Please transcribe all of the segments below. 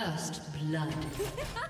First blood.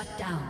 Shut down.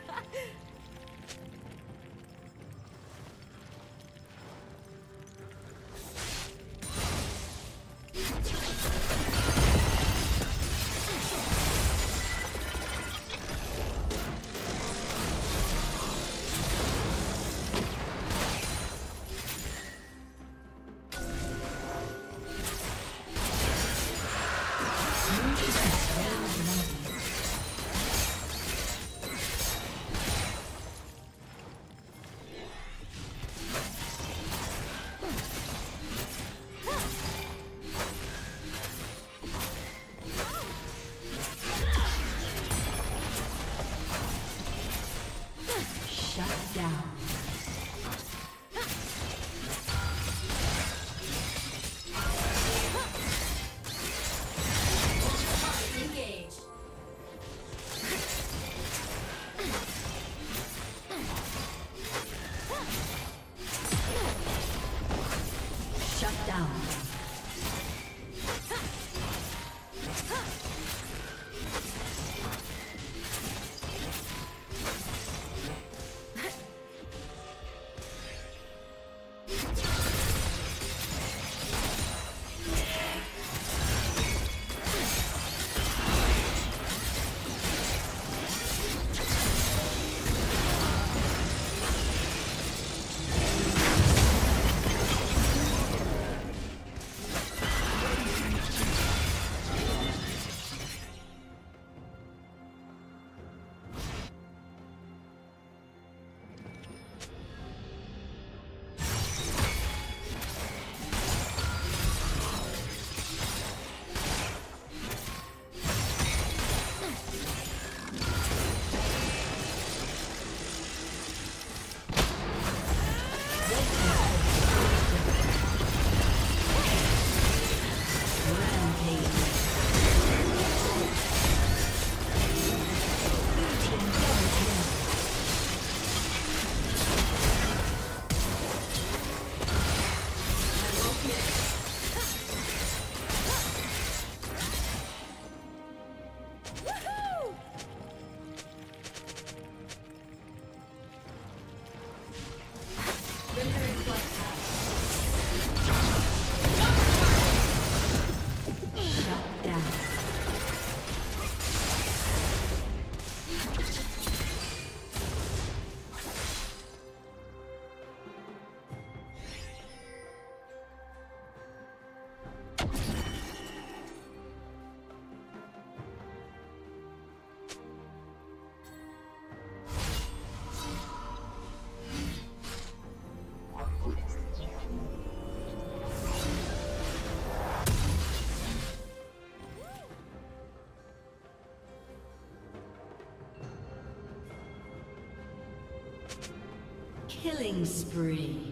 Killing spree.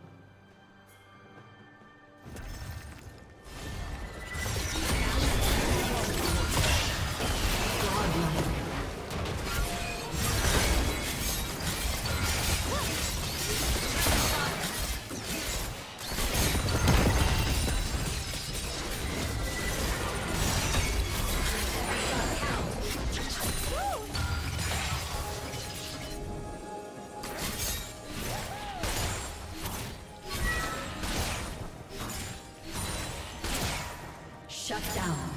Shut down.